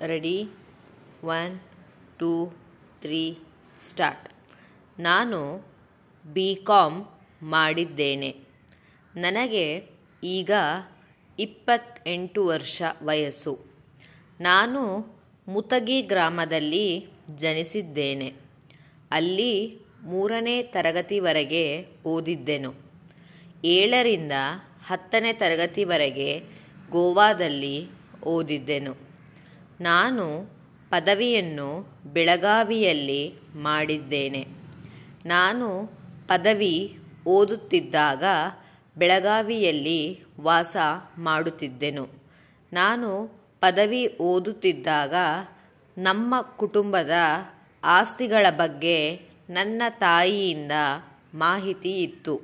Ready? One, two, three, start. ನಾನು B com ಮಾಡಿದ್ದೇನೆ. ನನಗೆ ಈಗ ಇಪ್ಪತ್ತೆಂಟು ವರ್ಷ ವಯಸ್ಸು. ನಾನು ಮುತಗಿ ಗ್ರಾಮದಲ್ಲಿ ಜನಿಸಿದ್ದೇನೆ. ಅಲ್ಲಿ ಮೂರನೇ ತರಗತಿವರೆಗೆ ಓದಿದ್ದೆನು. ಏಳರಿಂದ ಹತ್ತನೇ ತರಗತಿವರೆಗೆ ಗೋವಾದಲ್ಲಿ ಓದಿದ್ದೆನು. ನಾನು ಪದವಿಯನ್ನು ಬೆಳಗಾವಿಯಲ್ಲಿ ಮಾಡಿದ್ದೇನೆ. ನಾನು ಪದವಿ ಓದುತ್ತಿದ್ದಾಗ ಬೆಳಗಾವಿಯಲ್ಲಿ ವಾಸ ಮಾಡುತ್ತಿದ್ದೆನು. ನಾನು ಪದವಿ ಓದುತ್ತಿದ್ದಾಗ ನಮ್ಮ ಕುಟುಂಬದ ಆಸ್ತಿಗಳ ಬಗ್ಗೆ ನನ್ನ ತಾಯಿಯಿಂದ ಮಾಹಿತಿ ಇತ್ತು.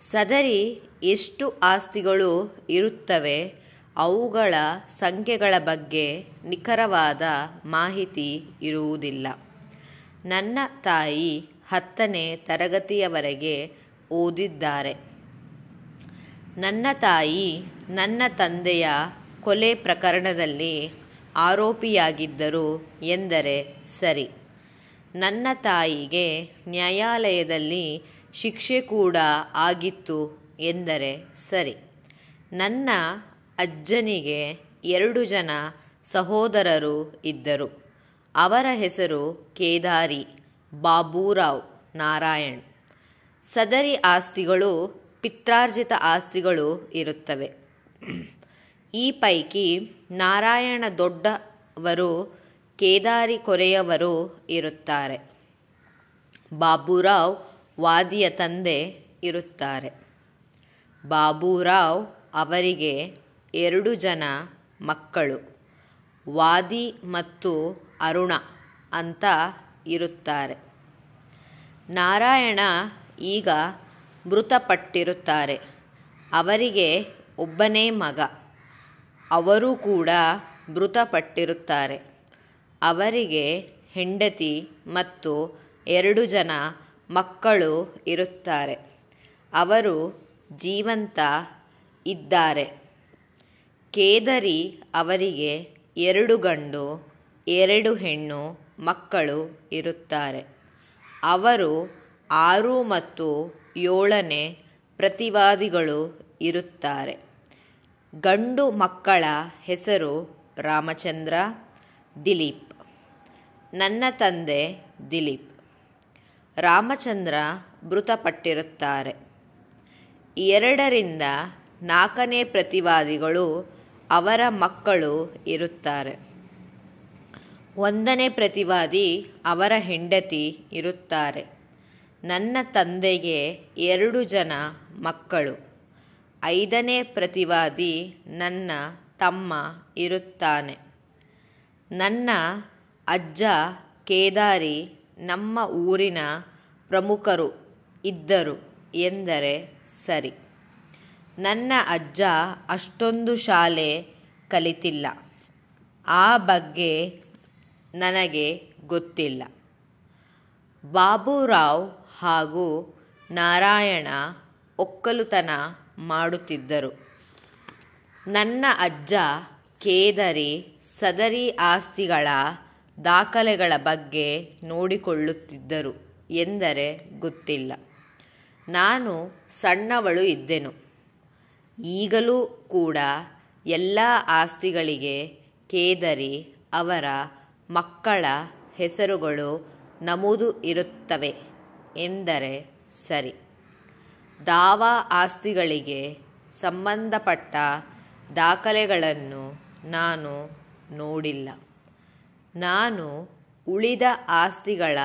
ಸದರಿ ಎಷ್ಟು ಆಸ್ತಿಗಳು ಇರುತ್ತವೆ ಅವುಗಳ ಸಂಖ್ಯೆಗಳ ಬಗ್ಗೆ ನಿಖರವಾದ ಮಾಹಿತಿ ಇರುವುದಿಲ್ಲ. ನನ್ನ ತಾಯಿ ಹತ್ತನೇ ತರಗತಿಯವರೆಗೆ ಓದಿದ್ದಾರೆ. ನನ್ನ ತಾಯಿ ನನ್ನ ತಂದೆಯ ಕೊಲೆ ಪ್ರಕರಣದಲ್ಲಿ ಆರೋಪಿಯಾಗಿದ್ದರು ಎಂದರೆ ಸರಿ. ನನ್ನ ತಾಯಿಗೆ ನ್ಯಾಯಾಲಯದಲ್ಲಿ ಶಿಕ್ಷೆ ಕೂಡ ಆಗಿತ್ತು ಎಂದರೆ ಸರಿ. ನನ್ನ ಅಜ್ಜನಿಗೆ ಎರಡು ಜನ ಸಹೋದರರು ಇದ್ದರು. ಅವರ ಹೆಸರು ಕೇದಾರಿ, ಬಾಬೂರಾವ್ ನಾರಾಯಣ್. ಸದರಿ ಆಸ್ತಿಗಳು, ಪಿತ್ರಾರ್ಜಿತ ಆಸ್ತಿಗಳು ಇರುತ್ತವೆ. ಈ ಪೈಕಿ ನಾರಾಯಣ ದೊಡ್ಡವರು, ಕೇದಾರಿ ಕೊರೆಯವರು ಇರುತ್ತಾರೆ. ಬಾಬುರಾವ್ ವಾದಿಯ ತಂದೆ ಇರುತ್ತಾರೆ. ಬಾಬುರಾವ್ ಅವರಿಗೆ ಎರಡು ಜನ ಮಕ್ಕಳು, ವಾದಿ ಮತ್ತು ಅರುಣ ಅಂತ ಇರುತ್ತಾರೆ. ನಾರಾಯಣ ಈಗ ಮೃತಪಟ್ಟಿರುತ್ತಾರೆ. ಅವರಿಗೆ ಒಬ್ಬನೇ ಮಗ. ಅವರು ಕೂಡ ಮೃತಪಟ್ಟಿರುತ್ತಾರೆ. ಅವರಿಗೆ ಹೆಂಡತಿ ಮತ್ತು ಎರಡು ಜನ ಮಕ್ಕಳು ಇರುತ್ತಾರೆ. ಅವರು ಜೀವಂತ ಇದ್ದಾರೆ. ಕೇದರಿ ಅವರಿಗೆ ಎರಡು ಗಂಡು, ಎರಡು ಹೆಣ್ಣು ಮಕ್ಕಳು ಇರುತ್ತಾರೆ. ಅವರು ಆರು ಮತ್ತು ಏಳನೇ ಪ್ರತಿವಾದಿಗಳು ಇರುತ್ತಾರೆ. ಗಂಡು ಮಕ್ಕಳ ಹೆಸರು ರಾಮಚಂದ್ರ, ದಿಲೀಪ್. ನನ್ನ ತಂದೆ ದಿಲೀಪ್. ರಾಮಚಂದ್ರ ಮೃತಪಟ್ಟಿರುತ್ತಾರೆ. ಎರಡರಿಂದ ನಾಲ್ಕನೇ ಪ್ರತಿವಾದಿಗಳು ಅವರ ಮಕ್ಕಳು ಇರುತ್ತಾರೆ. ಒಂದನೇ ಪ್ರತಿವಾದಿ ಅವರ ಹೆಂಡತಿ ಇರುತ್ತಾರೆ. ನನ್ನ ತಂದೆಗೆ ಎರಡು ಜನ ಮಕ್ಕಳು. ಐದನೇ ಪ್ರತಿವಾದಿ ನನ್ನ ತಮ್ಮ ಇರುತ್ತಾನೆ. ನನ್ನ ಅಜ್ಜ ಕೇದಾರಿ ನಮ್ಮ ಊರಿನ ಪ್ರಮುಖರು ಇದ್ದರು ಎಂದರೆ ಸರಿ. ನನ್ನ ಅಜ್ಜ ಅಷ್ಟೊಂದು ಶಾಲೆ ಕಲಿತಿಲ್ಲ. ಆ ಬಗ್ಗೆ ನನಗೆ ಗೊತ್ತಿಲ್ಲ. ಬಾಬುರಾವ್ ಹಾಗೂ ನಾರಾಯಣ ಒಕ್ಕಲುತನ ಮಾಡುತ್ತಿದ್ದರು. ನನ್ನ ಅಜ್ಜ ಕೇದರಿ ಸದರಿ ಆಸ್ತಿಗಳ ದಾಖಲೆಗಳ ಬಗ್ಗೆ ನೋಡಿಕೊಳ್ಳುತ್ತಿದ್ದರು ಎಂದರೆ ಗೊತ್ತಿಲ್ಲ. ನಾನು ಸಣ್ಣವಳು ಇದ್ದೆನು. ಈಗಲೂ ಕೂಡ ಎಲ್ಲ ಆಸ್ತಿಗಳಿಗೆ ಕೇದರಿ ಅವರ ಮಕ್ಕಳ ಹೆಸರುಗಳು ನಮೂದು ಇರುತ್ತವೆ ಎಂದರೆ ಸರಿ. ದಾವಾ ಆಸ್ತಿಗಳಿಗೆ ಸಂಬಂಧಪಟ್ಟ ದಾಖಲೆಗಳನ್ನು ನಾನು ನೋಡಿಲ್ಲ. ನಾನು ಉಳಿದ ಆಸ್ತಿಗಳ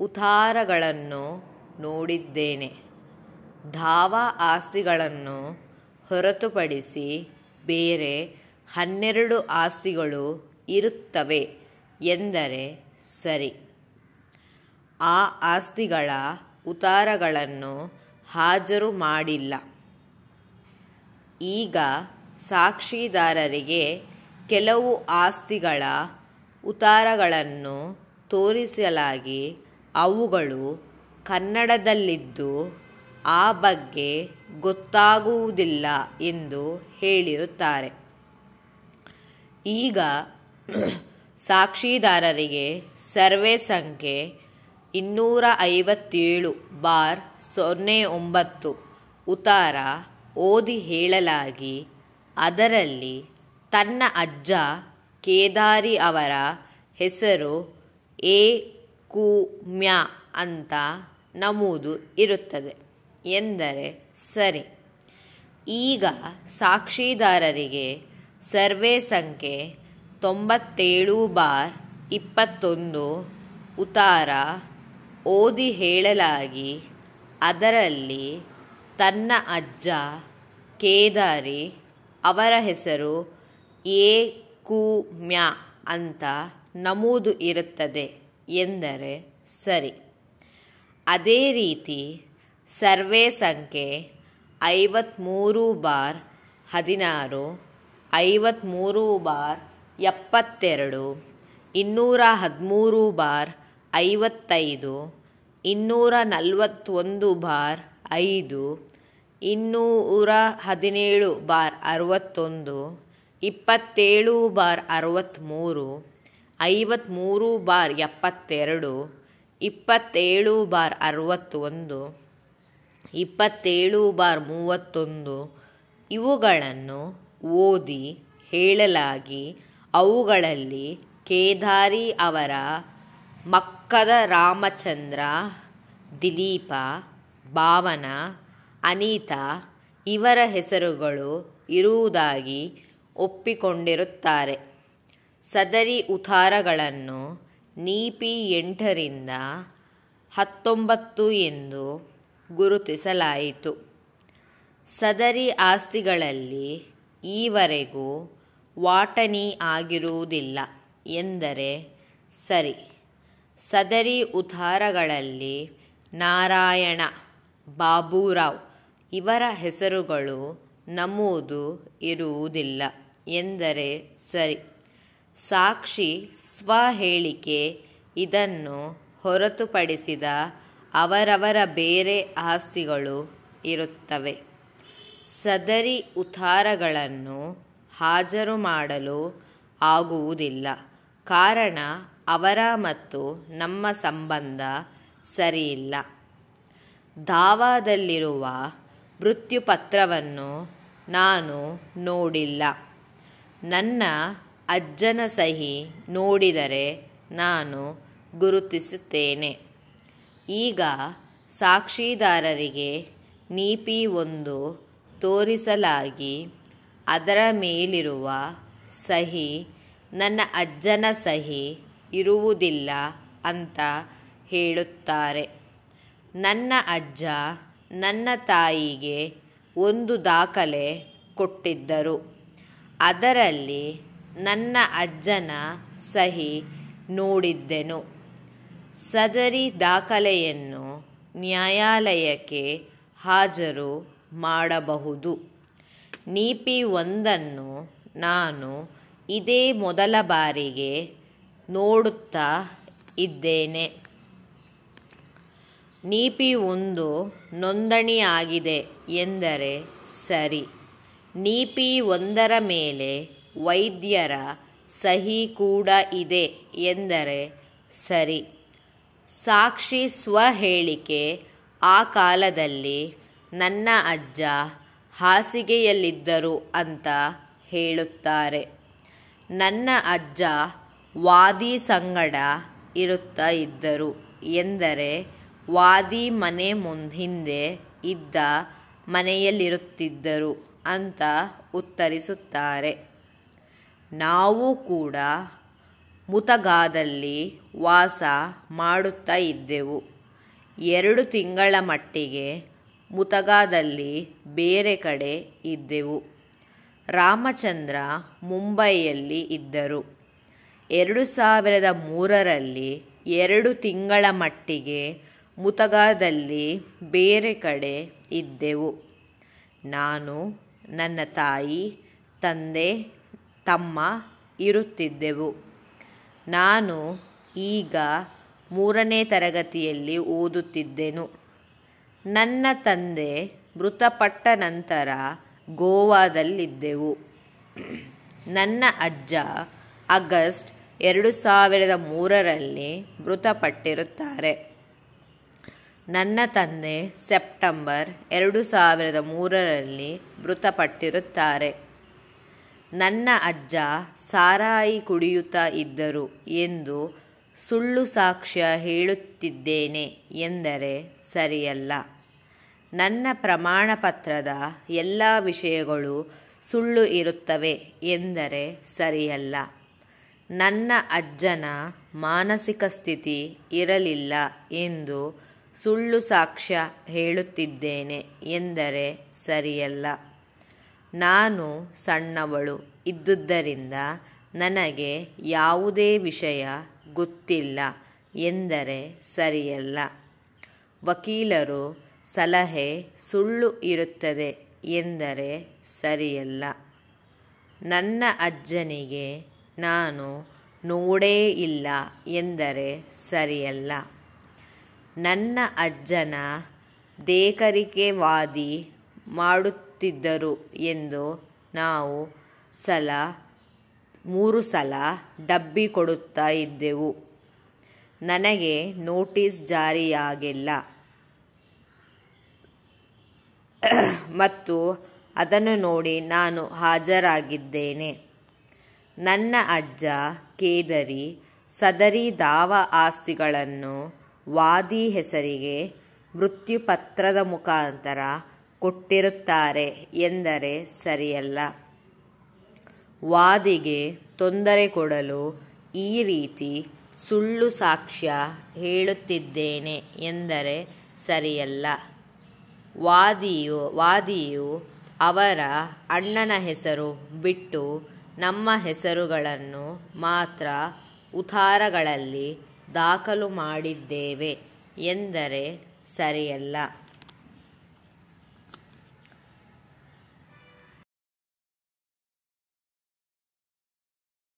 ಉತ್ತಾರಗಳನ್ನು ನೋಡಿದ್ದೇನೆ. ಧಾವಾ ಆಸ್ತಿಗಳನ್ನು ಹೊರತುಪಡಿಸಿ ಬೇರೆ ಹನ್ನೆರಡು ಆಸ್ತಿಗಳು ಇರುತ್ತವೆ ಎಂದರೆ ಸರಿ. ಆ ಆಸ್ತಿಗಳ ಉತಾರಗಳನ್ನು ಹಾಜರು ಮಾಡಿಲ್ಲ. ಈಗ ಸಾಕ್ಷಿದಾರರಿಗೆ ಕೆಲವು ಆಸ್ತಿಗಳ ಉತಾರಗಳನ್ನು ತೋರಿಸಲಾಗಿ ಅವುಗಳು ಕನ್ನಡದಲ್ಲಿದ್ದು ಆ ಬಗ್ಗೆ ಗೊತ್ತಾಗುವುದಿಲ್ಲ ಎಂದು ಹೇಳಿರುತ್ತಾರೆ. ಈಗ ಸಾಕ್ಷಿದಾರರಿಗೆ ಸರ್ವೆ ಸಂಖ್ಯೆ ಇನ್ನೂರ ಐವತ್ತೇಳು ಬಾರ್ ಸೊನ್ನೆ ಒಂಬತ್ತು ಉತಾರ ಓದಿ ಹೇಳಲಾಗಿ, ಅದರಲ್ಲಿ ತನ್ನ ಅಜ್ಜ ಕೇದಾರಿ ಅವರ ಹೆಸರು ಎ ಕು ಮ್ಯಾ ಅಂತ ನಮೂದು ಇರುತ್ತದೆ. ಎಂದರೆ ಸರಿ. ಈಗ ಸಾಕ್ಷಿದಾರರಿಗೆ ಸರ್ವೆ ಸಂಖ್ಯೆ ತೊಂಬತ್ತೇಳು ಬಾರ್ ಇಪ್ಪತ್ತೊಂದು ಉತಾರ ಓದಿ ಹೇಳಲಾಗಿ ಅದರಲ್ಲಿ ತನ್ನ ಅಜ್ಜ ಕೇದಾರಿ ಅವರ ಹೆಸರು ಎ ಕು ಮ್ಯಾ ಅಂತ ನಮೂದು ಇರುತ್ತದೆ ಎಂದರೆ ಸರಿ. ಅದೇ ರೀತಿ ಸರ್ವೆ ಸಂಖ್ಯೆ ಐವತ್ತ್ಮೂರು ಬಾರ್ ಹದಿನಾರು ಐವತ್ತ್ಮೂರು ಬಾರ್ ಎಪ್ಪತ್ತೆರಡು, ಇನ್ನೂರ ಹದಿಮೂರು ಬಾರ್ ಐವತ್ತೈದು, ಇನ್ನೂರ ನಲವತ್ತೊಂದು ಬಾರ್ ಐದು, ಇನ್ನೂರ ಹದಿನೇಳು ಬಾರ್ ಅರವತ್ತೊಂದು, ಇಪ್ಪತ್ತೇಳು ಬಾರ್ ಅರವತ್ತ್ಮೂರು ಐವತ್ತ್ಮೂರು ಬಾರ್ ಎಪ್ಪತ್ತೆರಡು, ಇಪ್ಪತ್ತೇಳು ಬಾರ್ ಅರವತ್ತೊಂದು. ಇಪ್ಪತ್ತೇಳು ಬಾರ್ ಮೂವತ್ತೊಂದು. ಇವುಗಳನ್ನು ಓದಿ ಹೇಳಲಾಗಿ ಅವುಗಳಲ್ಲಿ ಕೇದಾರಿ ಅವರ ಮಕ್ಕದ ರಾಮಚಂದ್ರ, ದಿಲೀಪ, ಭಾವನ, ಅನಿತಾ ಇವರ ಹೆಸರುಗಳು ಇರುವುದಾಗಿ ಒಪ್ಪಿಕೊಂಡಿರುತ್ತಾರೆ. ಸದರಿ ಉತಾರಗಳನ್ನು ನೀಪಿ ಎಂಟರಿಂದ ಹತ್ತೊಂಬತ್ತು ಎಂದು ಗುರುತಿಸಲಾಯಿತು. ಸದರಿ ಆಸ್ತಿಗಳಲ್ಲಿ ಈವರೆಗೂ ವಾಟನಿ ಆಗಿರುವುದಿಲ್ಲ ಎಂದರೆ ಸರಿ. ಸದರಿ ಉಧಾರಗಳಲ್ಲಿ ನಾರಾಯಣ, ಬಾಬುರಾವ್ ಇವರ ಹೆಸರುಗಳು ನಮೂದು ಇರುವುದಿಲ್ಲ ಎಂದರೆ ಸರಿ. ಸಾಕ್ಷಿ ಸ್ವಹೇಳಿಕೆ ಇದನ್ನು ಹೊರತುಪಡಿಸಿದ ಅವರವರ ಬೇರೆ ಆಸ್ತಿಗಳು ಇರುತ್ತವೆ. ಸದರಿ ಉತ್ತಾರಗಳನ್ನು ಹಾಜರು ಮಾಡಲು ಆಗುವುದಿಲ್ಲ. ಕಾರಣ ಅವರ ಮತ್ತು ನಮ್ಮ ಸಂಬಂಧ ಸರಿಯಿಲ್ಲ. ದಾವಾದಲ್ಲಿರುವ ಮೃತ್ಯುಪತ್ರವನ್ನು ನಾನು ನೋಡಿಲ್ಲ. ನನ್ನ ಅಜ್ಜನ ಸಹಿ ನೋಡಿದರೆ ನಾನು ಗುರುತಿಸುತ್ತೇನೆ. ಈಗ ಸಾಕ್ಷಿದಾರರಿಗೆ ನೀಪಿ ಒಂದು ತೋರಿಸಲಾಗಿ ಅದರ ಮೇಲಿರುವ ಸಹಿ ನನ್ನ ಅಜ್ಜನ ಸಹಿ ಇರುವುದಿಲ್ಲ ಅಂತ ಹೇಳುತ್ತಾರೆ. ನನ್ನ ಅಜ್ಜ ನನ್ನ ತಾಯಿಗೆ ಒಂದು ದಾಖಲೆ ಕೊಟ್ಟಿದ್ದರು. ಅದರಲ್ಲಿ ನನ್ನ ಅಜ್ಜನ ಸಹಿ ನೋಡಿದ್ದೆನು. ಸದರಿ ದಾಖಲೆಯನ್ನು ನ್ಯಾಯಾಲಯಕ್ಕೆ ಹಾಜರು ಮಾಡಬಹುದು. ನೀಪಿ ಒಂದನ್ನು ನಾನು ಇದೇ ಮೊದಲ ಬಾರಿಗೆ ನೋಡುತ್ತಾ ಇದ್ದೇನೆ. ನೀಪಿ ಒಂದು ನೋಂದಣಿಯಾಗಿದೆ ಎಂದರೆ ಸರಿ. ನೀಪಿ ಒಂದರ ಮೇಲೆ ವೈದ್ಯರ ಸಹಿ ಕೂಡ ಇದೆ ಎಂದರೆ ಸರಿ. ಸಾಕ್ಷಿ ಸ್ವಹೇಳಿಕೆ ಆ ಕಾಲದಲ್ಲಿ ನನ್ನ ಅಜ್ಜ ಹಾಸಿಗೆಯಲ್ಲಿದ್ದರು ಅಂತ ಹೇಳುತ್ತಾರೆ. ನನ್ನ ಅಜ್ಜ ವಾದಿ ಸಂಗಡ ಇರುತ್ತಾ ಇದ್ದರು ಎಂದರೆ ವಾದಿ ಮನೆ ಮುಂದೆ ಹಿಂದೆ ಇದ್ದ ಮನೆಯಲ್ಲಿರುತ್ತಿದ್ದರು ಅಂತ ಉತ್ತರಿಸುತ್ತಾರೆ. ನಾವು ಕೂಡ ಮುತಗಾದಲ್ಲಿ ವಾಸ ಮಾಡುತ್ತಾ ಇದ್ದೆವು. ಎರಡು ತಿಂಗಳ ಮಟ್ಟಿಗೆ ಮುತಗಾದಲ್ಲಿ ಬೇರೆ ಕಡೆ ಇದ್ದೆವು. ರಾಮಚಂದ್ರ ಮುಂಬೈಯಲ್ಲಿ ಇದ್ದರು. ಎರಡು ಸಾವಿರದ ಮೂರರಲ್ಲಿ ಎರಡು ತಿಂಗಳ ಮಟ್ಟಿಗೆ ಮುತಗಾದಲ್ಲಿ ಬೇರೆ ಕಡೆ ಇದ್ದೆವು. ನಾನು, ನನ್ನ ತಾಯಿ, ತಂದೆ, ತಮ್ಮ ಇರುತ್ತಿದ್ದೆವು. ನಾನು ಈಗ ಮೂರನೇ ತರಗತಿಯಲ್ಲಿ ಓದುತ್ತಿದ್ದೆನು. ನನ್ನ ತಂದೆ ಮೃತಪಟ್ಟ ನಂತರ ಗೋವಾದಲ್ಲಿದ್ದೆವು. ನನ್ನ ಅಜ್ಜ ಆಗಸ್ಟ್ ಎರಡು ಸಾವಿರದ ಮೂರರಲ್ಲಿ ಮೃತಪಟ್ಟಿರುತ್ತಾರೆ. ನನ್ನ ತಂದೆ ಸೆಪ್ಟೆಂಬರ್ ಎರಡು ಸಾವಿರದ ಮೂರರಲ್ಲಿ ಮೃತಪಟ್ಟಿರುತ್ತಾರೆ. ನನ್ನ ಅಜ್ಜ ಸಾರಾಯಿ ಕುಡಿಯುತ್ತಾ ಇದ್ದರು ಎಂದು ಸುಳ್ಳು ಸಾಕ್ಷ್ಯ ಹೇಳುತ್ತಿದ್ದೇನೆ ಎಂದರೆ ಸರಿಯಲ್ಲ. ನನ್ನ ಪ್ರಮಾಣ ಪತ್ರದ ಎಲ್ಲ ವಿಷಯಗಳು ಸುಳ್ಳು ಇರುತ್ತವೆ ಎಂದರೆ ಸರಿಯಲ್ಲ. ನನ್ನ ಅಜ್ಜನ ಮಾನಸಿಕ ಸ್ಥಿತಿ ಇರಲಿಲ್ಲ ಎಂದು ಸುಳ್ಳು ಸಾಕ್ಷ್ಯ ಹೇಳುತ್ತಿದ್ದೇನೆ ಎಂದರೆ ಸರಿಯಲ್ಲ. ನಾನು ಸಣ್ಣವಳು ಇದ್ದುದರಿಂದ ನನಗೆ ಯಾವುದೇ ವಿಷಯ ಗೊತ್ತಿಲ್ಲ ಎಂದರೆ ಸರಿಯಲ್ಲ. ವಕೀಲರು ಸಲಹೆ ಸುಳ್ಳು ಇರುತ್ತದೆ ಎಂದರೆ ಸರಿಯಲ್ಲ. ನನ್ನ ಅಜ್ಜನಿಗೆ ನಾನು ನೋಡೇ ಇಲ್ಲ ಎಂದರೆ ಸರಿಯಲ್ಲ. ನನ್ನ ಅಜ್ಜನ ದೇಕರಿಕೆವಾದಿ ಮಾಡುತ್ತಿದ್ದರು ಎಂದು ನಾವು ಸಲ, ಮೂರು ಸಲ ಡಬ್ಬಿ ಕೊಡುತ್ತಾ ಇದ್ದೆವು. ನನಗೆ ನೋಟಿಸ್ ಜಾರಿಯಾಗಿಲ್ಲ. ಮತ್ತು ಅದನ್ನು ನೋಡಿ ನಾನು ಹಾಜರಾಗಿದ್ದೇನೆ. ನನ್ನ ಅಜ್ಜ ಕೇದರಿ ಸದರಿ ದಾವ ಆಸ್ತಿಗಳನ್ನು ವಾದಿ ಹೆಸರಿಗೆ ಮೃತ್ಯುಪತ್ರದ ಮುಖಾಂತರ ಕೊಟ್ಟಿರುತ್ತಾರೆ ಎಂದರೆ ಸರಿಯಲ್ಲ. ವಾದಿಗೆ ತೊಂದರೆ ಕೊಡಲು ಈ ರೀತಿ ಸುಳ್ಳು ಸಾಕ್ಷ್ಯ ಹೇಳುತ್ತಿದ್ದೇನೆ ಎಂದರೆ ಸರಿಯಲ್ಲ. ವಾದಿಯು ವಾದಿಯು ಅವರ ಅಣ್ಣನ ಹೆಸರು ಬಿಟ್ಟು ನಮ್ಮ ಹೆಸರುಗಳನ್ನು ಮಾತ್ರ ಉತಾರಗಳಲ್ಲಿ ದಾಖಲು ಮಾಡಿದ್ದೇವೆ ಎಂದರೆ ಸರಿಯಲ್ಲ.